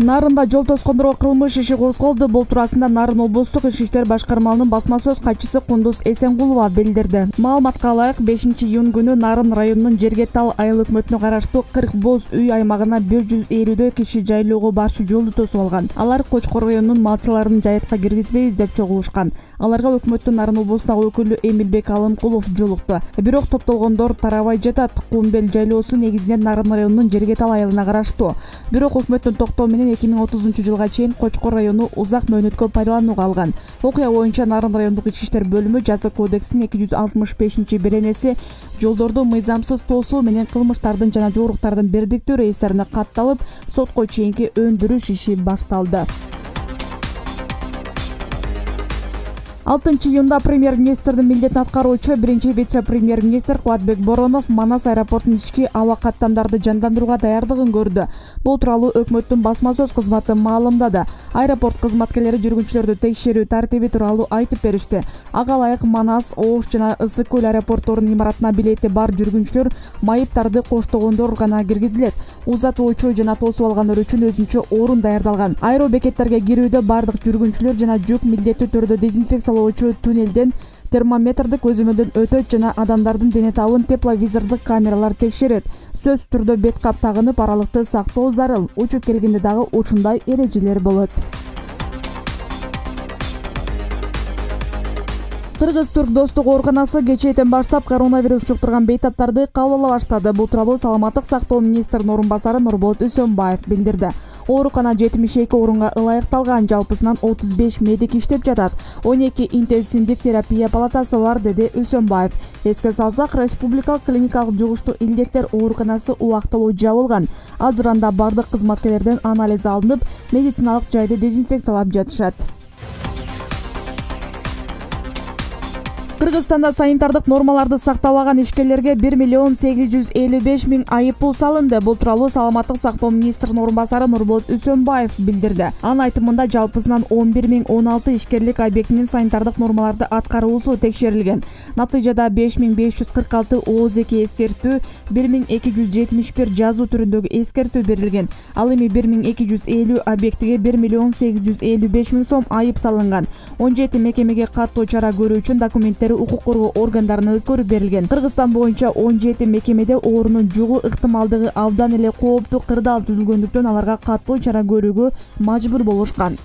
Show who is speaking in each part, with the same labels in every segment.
Speaker 1: нарында жол тоскондуруу кылмыш иши козголду бул туурасында нарын облустук ички иштер башкармалыгынын басма сөз катчысы кундуз эсенгулова билдирди. Маалыматка ылайык бешинчи июнь күнү нарын районунун жергетал айыл өкмөтүнө караштуу кырк боз үй аймагына бир жүз элүүдөй киши жайлоого барчу жолду тосуп алган. Алар кочкор районунун малчыларын жайытка киргизбейбиз деп чогулушкан аларга өкмөттүн нарын облустагы өкүлү эмилбек алымкулов жолукту. Бирок топтолгондор тарабай жатат кумбел жайлоосу негизинен нарын районунун жергетал айылына караштуу бирок өкмөттүн токтоо менен эки миң отузунчу жылга чейин кочкор району узак мөөнөткө пайдаланууга алган. Окуя боюнча нарын райондук ички иштер бөлүмү жаза кодексинин эки жүз алтымыш бешинчи беренеси жолдорду мыйзамсыз тосуу менен кылмыштардын жана жууруктардын бирдиктүү реестрине катталып сотко чейинки өндүрүш иши башталды алтынчы июнда премьер министрдин милдетин аткаруучу биринчи вице премьер министр кубатбек боронов манас аэропортунун ички аба каттамдарды жандандырууга даярдыгын көрдү. Бул тууралуу өкмөттүн басма сөз кызматы маалымдады. Аэропорт кызматкерлери жүргүнчүлөрдү текшерүү тартиби тууралуу айтып беришти. Ага ылайык манас ош жана ысык көл аэропортторунун имаратына билети бар жүргүнчүлөр майыптарды коштогондор гана киргизилет. Узатуучу жана тосуп алгандар үчүн өзүнчө орун даярдалган. Аэробекеттерге кирүүдө баардык жүргүнчүлөр жана жүк милдеттүү түрдө дезинфекциялоо туннелден термометрди көзөмөлдөн өтөт жана адамдардын дене табын тепловизордук камералар текшерет. Сөзсүз түрдө бет кап тагынып аралыкты сактоо зарыл. Учуп келгенде дагы ушундай эрежелер болот. Кыргыз түрк достук ооруканасы кечээден баштап коронавирус жуктурган бейтаптарды кабыл ала баштады. Бул тууралуу саламаттык сактоо министринин орун басары нурболот үсөнбаев билдирди оорукана жетимиш эки орунга ылайыкталган жалпысынан отуз беш медик иштеп жатат. он эки интенсивдик терапия палатасы бар деди үсөнбаев эске салсак республикалык клиникалык жугуштуу илдеттер ооруканасы убактылуу жабылган азыр анда баардык кызматкерлерден анализ алынып медициналык жайды дезинфекциялап жатышат Кыргызстанда санитардық нормаларды сақтабаган ишкерлерге 1 миллион 855 миң айыппұл салынды. Бұл туралы саламаттық сақтау министрінің орынбасары Нұрболат Үсөнбаев білдірді. Анын айтымында жалпысынан 11 миң 16 ишкерлік объектінің санитардық нормаларды атқаруусу текшерилген. Натыйжада 5546 ООЗК ескертүү, 1271 жазу түріндегі ескертүү берілген. Ал эми 1250 объектіге 1 миллион 855 миң сом айып салынған. 17 мекемеге каттоо чара көрүү үчүн документтер укук коргоо органдарына өткөрүп берилген. Кыргызстан боюнча он жети мекемеде оорунун жугуу ыктымалдыгы абдан эле кооптуу кырдаал түзүлгөндүктөн аларга катуу чара көрүүгө мажбур болушкан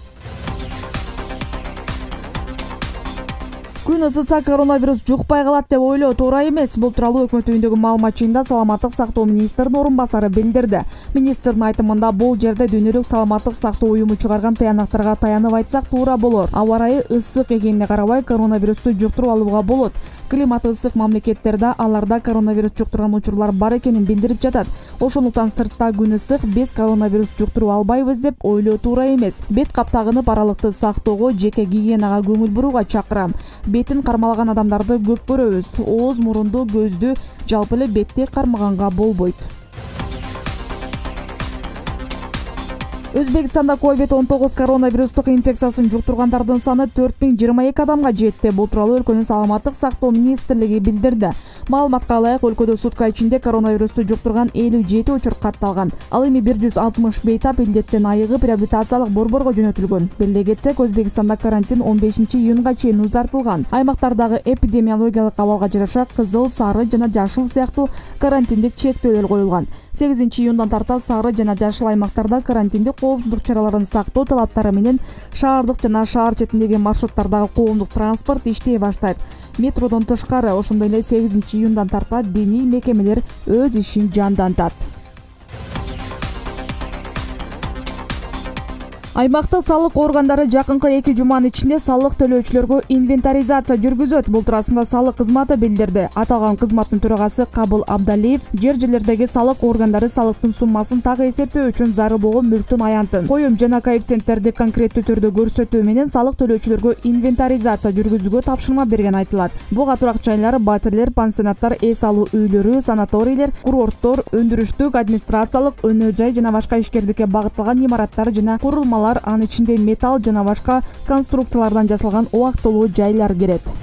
Speaker 1: күн ысыса коронавирус жукпай калат деп ойлоо туура эмес. Бул тууралуу өкмөт үйүндөгү маалымат жыйынында саламаттык сактоо министринин орун басары билдирди. Министрдин айтымында бул жерде дүйнөлүк саламаттык сактоо уюму чыгарган тыянактарга таянып айтсак туура болор аба ырайы ысык экенине карабай коронавирусту жуктуруп алууга болот. Климаты ысык мамлекеттерде аларда коронавирус жуктурган учурлар бар экенин билдирип жатат. Ошондуктан сыртта күн ысык биз коронавирус жуктуруп албайбыз деп ойлоо туура эмес. Бет кап тагынып аралыкты сактоого жеке гигиенага көңүл бурууга чакырам бетин кармалаган адамдарды көп көрөбүз. Ооз мурунду көздү жалпы эле бетти кармаганга болбойт өзбекстанда ковид он тогуз коронавирустук инфекциясын жуктургандардын саны төрт миң жыйырма эки адамга жетти. Бул тууралуу өлкөнүн саламаттык сактоо министрлиги билдирди. Маалыматка ылайык өлкөдө сутка ичинде коронавирусту жуктурган элүү жети учур катталган. Ал эми бир жүз алтымыш бейтап илдеттен айыгып реабилитациялык борборго жөнөтүлгөн. Белгилей кетсек өзбекстанда карантин он бешинчи июнга чейин узартылган. Аймактардагы эпидемиологиялык абалга жараша кызыл сары жана жашыл сыяктуу карантиндик чектөөлөр коюлган сегизинчи июндан тарта сары жана жашыл аймактарда карантиндик коопсуздук чараларын сактоо талаптары менен шаардык жана шаар четиндеги маршруттардагы коомдук транспорт иштей баштайт. Метродон тышкары ошондой эле сегизинчи июндан тарта диний мекемелер өз ишин жандантат аймактык салык органдары жакынкы эки жуманын ичинде салык төлөөчүлөргө инвентаризация жүргүзөт бул туурасында салык кызматы билдирди аталган кызматтын төрагасы кабыл абдалиев жер жерлердеги салык органдары салыктын суммасын так эсептөө үчүн зарыл болгон мүлктүн аянтын коюм жана коэффициенттерди конкреттүү түрдө көрсөтүү менен салык төлөөчүлөргө инвентаризация жүргүзүүгө тапшырма берген айтылат буга турак жайлар батирлер пансионаттар эс алуу үйлөрү санаторийлер курорттор өндүрүштүк администрациялык өнөр жай жана башка ишкерликке багытталган имараттар жана курулмалар анын ичинде металл жана башка конструкциялардан жасалган убактылуу жайлар кирет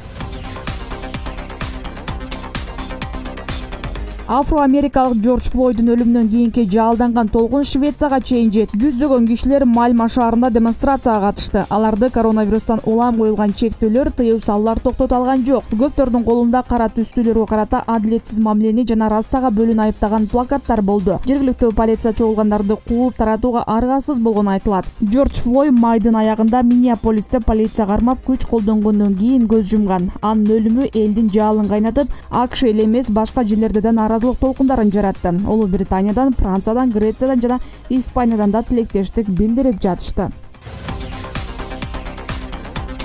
Speaker 1: афро америкалык джордж флойддун өлүмүнөн кийинки жаалданган толкун швецияга чейин жетти жүздөгөн кишилер мальма шаарында демонстрацияга катышты. Аларды коронавирустан улам коюлган чектөөлөр тыюу салуулар токтото алган жок. Көптөрдүн колунда кара түстүүлөргө карата адилетсиз мамилени жана расага бөлүүнү айыптаган плакаттар болду. Жергиликтүү полиция чогулгандарды кууп таратууга аргасыз болгону айтылат. Джордж флой майдын аягында миннеаполисте полиция кармап күч колдонгондон кийин көз жумган. Анын өлүмү элдин жаалын кайнатып акш эле эмес башка жерлерде да толкундарын жаратты. Улуу британиядан франциядан грециядан жана испаниядан да тилектештик билдирип жатышты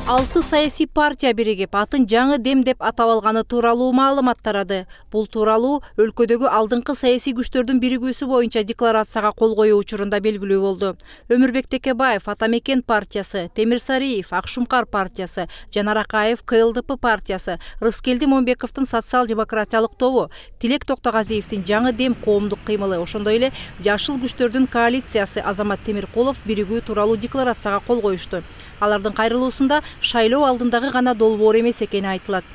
Speaker 2: алты саясий партия биригип атын жаңы дем деп атап алганы тууралуу маалымат тарады бул тууралуу өлкөдөгү алдыңкы саясий күчтөрдүн биригүүсү боюнча декларацияга кол коюу учурунда белгилүү болду өмүрбек текебаев ата мекен партиясы темир сариев ак шумкар партиясы жанар акаев клдп партиясы рыскелди момбековдун социал демократиялык тобу тилек токтогазиевдин жаңы дем коомдук кыймылы ошондой эле жашыл күчтөрдүн коалициясы азамат темиркулов биригүү тууралуу декларацияга кол коюшту алардын кайрылуусунда шайлоо алдындагы гана долбоор эмес экени айтылат.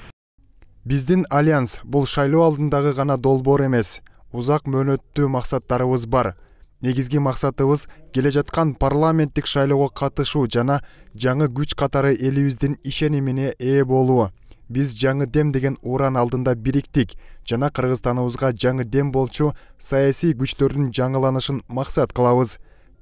Speaker 3: Биздин альянс бул шайлоо алдындагы гана долбоор эмес. Узак мөөнөттүү максаттарыбыз бар. Негизги максатыбыз келе жаткан парламенттик шайлоого катышуу жана жаңы күч катары элибиздин ишенимине ээ болуу. Биз жаңы дем деген уран алдында бириктик жана кыргызстаныбызга жаңы дем болчу саясий күчтөрдүн жаңыланышын максат кылабыз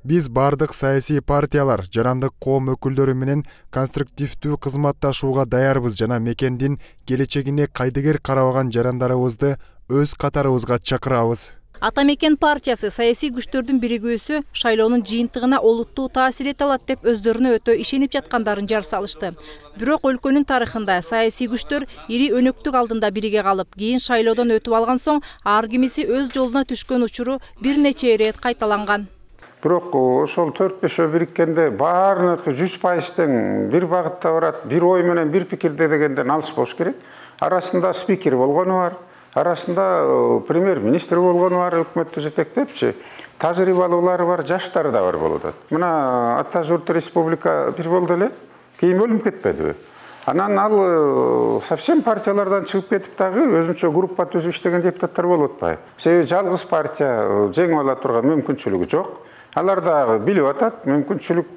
Speaker 3: биз баардык саясий партиялар жарандык коом өкүлдөрү менен конструктивдүү кызматташууга даярбыз жана мекендин келечегине кайдыгер карабаган жарандарыбызды өз катарыбызга чакырабыз.
Speaker 2: Ата мекен партиясы саясий күчтөрдүн биригүүсү шайлоонун жыйынтыгына олуттуу таасир эте алат деп өздөрүнө өтө ишенип жаткандарын жар салышты. Бирок өлкөнүн тарыхында саясий күчтөр ири өнөктүк алдында бириге калып кийин шайлоодон өтүп алган соң ар кимиси өз жолуна түшкөн учуру бир нече ирет кайталанган
Speaker 4: бирок ошол төрт бешөө бириккенде баарыныкы жүз пайыз тең бир багытта барат бир ой менен бир пикирде дегенден алыс болуш керек. Арасында спикер болгону бар арасында премьер министр болгону бар өкмөттү жетектепчи. Тажрыйбалуулары бар жаштары да бар болуп атат. Мына ата журт республика бир болду эле кийин бөлүнүп кетпедиби? Анан ал совсем партиялардан чыгып кетип дагы өзүнчө группа түзүп иштеген депутаттар болуп атпайбы себеби жалгыз партия жеңип ала турган мүмкүнчүлүгү жок. Алар дагы билип атат мүмкүнчүлүк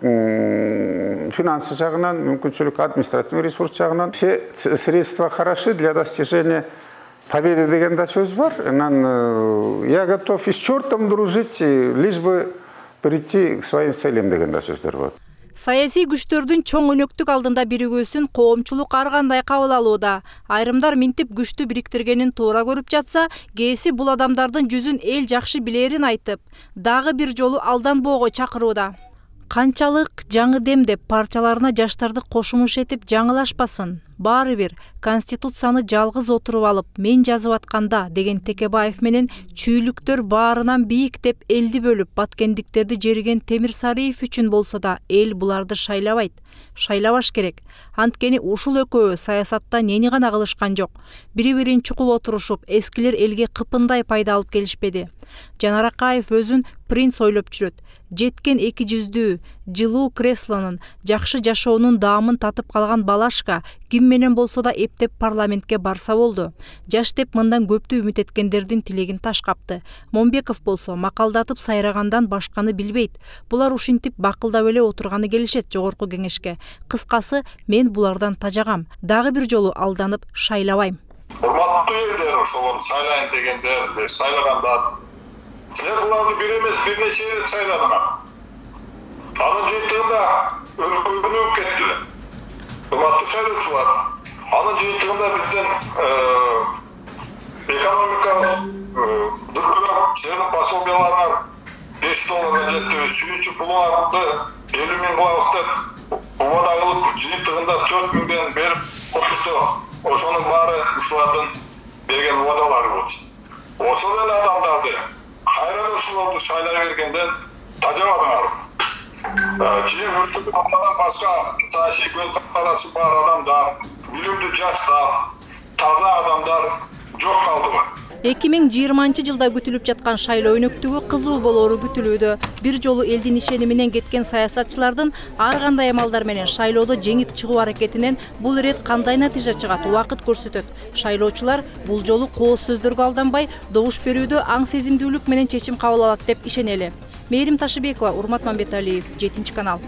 Speaker 4: финансы жагынан мүмкүнчүлүк административный ресурс жагынан. Все средства хороши для достижения победы деген да сөз бар. Анан э, я готов и с чертом дружить лишь бы прийти к своим целям деген да сөздөр бар
Speaker 2: саясий күчтөрдүн чоң өнөктүк алдында биригүүсүн коомчулук ар кандай кабыл алууда. Айрымдар минтип күчтү бириктиргенин туура көрүп жатса кээси бул адамдардын жүзүн эл жакшы билерин айтып дагы бир жолу алданбоого чакырууда канчалык жаңы дем деп партияларына жаштарды кошумуш этип жаңылашпасын баары бир конституцияны жалгыз отуруп алып мен жазып атканда деген текебаев менен чүйлүктөр баарынан бийик деп элди бөлүп баткендиктерди жериген темир сариев үчүн болсо да эл буларды шайлабайт шайлабаш керек. Анткени ушул экөө саясатта нени гана кылышкан жок бири бирин чукуп отурушуп эскилер элге кыпындай пайда алып келишпеди жанар акаев өзүн принц ойлоп жүрөт. Жеткен эки жүздүү жылуу креслонун жакшы жашоонун даамын татып калган балашка ким менен болсо да эптеп парламентке барса болду. Жаш деп мындан көптү үмүт эткендердин тилегин таш капты. Момбеков болсо макалдатып сайрагандан башканы билбейт. Булар ушинтип бакылдап эле отурганы келишет жогорку кеңешке. Кыскасы мен булардан тажагам. Дагы бир жолу алданып шайлабайм.
Speaker 5: Урматтуу элдер ошол шайлайын дегендер сайлагандар. Силер буларды бир эмес бир нече ирет сайладыңар анын жыйынтыгында өлкө өнүгүп кетти урматтуу шайлоочулар анын жыйынтыгында биздин экономикабыз дүркүрөп жер пособияларыңар беш долларга жетти сүйүүчү пулуңарды элүү миң кылабыз деп убада кылып жыйынтыгында төрт миңден берип отурсу ошонун баары берген убадалары болчу ошол эле адамдарды кайрадан ушуларды шайлай бергенден тажабадыңар кийин өлкөдө башка саясий көз карашы бар адамдар билимдүү жаштар таза адамдар жок калдыбы
Speaker 2: эки миң жыйырманчы жылда күтүлүп жаткан шайлоо өнөктүгү кызуу болоору күтүлүүдө. Бир жолу элдин ишени менен кеткен саясатчылардын ар кандай амалдар менен шайлоодо жеңип чыгуу аракетинен бул ирет кандай натыйжа чыгат убакыт көрсөтөт. Шайлоочулар бул жолу кооз сөздөргө алданбай добуш берүүдө аң сезимдүүлүк менен чечим кабыл алат деп ишенели. Мээрим ташыбекова урмат мамбеталиев жетинчи канал.